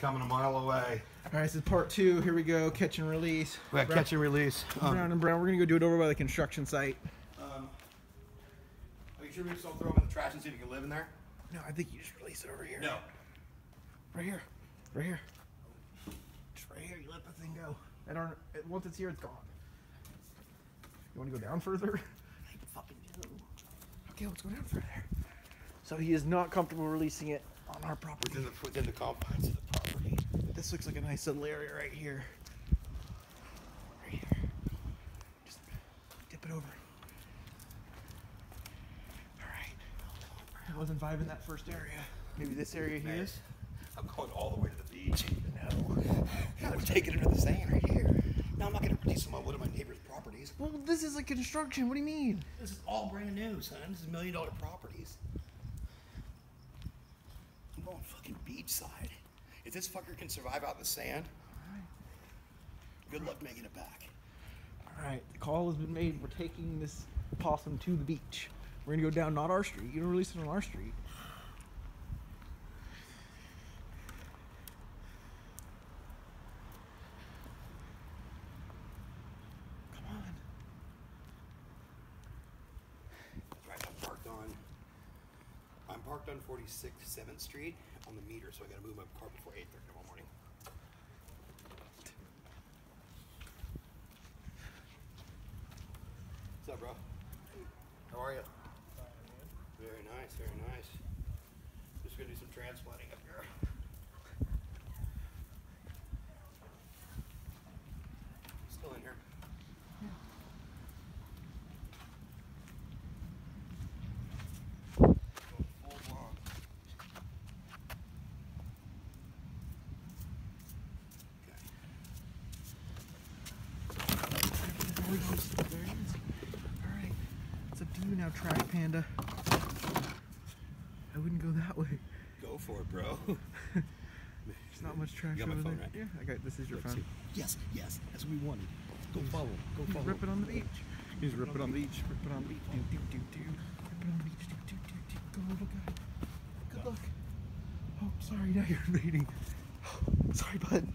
coming a mile away. All right, this is part two. Here we go. Catch and release. We got Brown- catch and release. Um, Brown and Brown. We're gonna go do it over by the construction site. um, are you sure we just don't throw them in the trash and see if you can live in there? No, I think you just release it over here. No. Right here. Right here. Just right here. You let the thing go. And our, it- once it's here, it's gone. You want to go down further? I fucking do. Okay, let's go down further. So he is not comfortable releasing it on our property. Within the within the confines of the property. This looks like a nice little area right here. Right here. Just dip it over. Alright. I wasn't vibing that first area. Maybe this area here. Nice. I'm going all the way to the beach. No. We're taking it to the sand right here. Now I'm not going to them on one of my neighbor's properties. Well, this is like construction. What do you mean? This is all brand new, son. This is million dollar properties. I'm going fucking beachside. If this fucker can survive out in the sand, good luck making it back. Alright, the call has been made. We're taking this possum to the beach. We're gonna go down not our street. You don't release it on our street. Come on. Right, I'm parked on. I'm parked on 46th, 7th Street on the meter, so I gotta move my car before 8:30 tomorrow morning. What's up, bro? How are you? Very nice, very nice. Just gonna do some transplanting up here. Still in here. Going full blown. Okay. Alright. It's up to you now, Trash Panda. I wouldn't go that way. Go for it, bro. There's not much trash You got my over phone, there. right? Yeah, I got this is your Let's phone. see. Yes, yes, that's what we wanted. Go follow. Go follow. rip it on the beach. Just rip it on the beach. Rip it on the beach. Do, do, do, do. Rip it on the beach. Do, do, do, do. Go, little guy. Good luck. Oh, sorry. Now you're invading. Sorry, bud.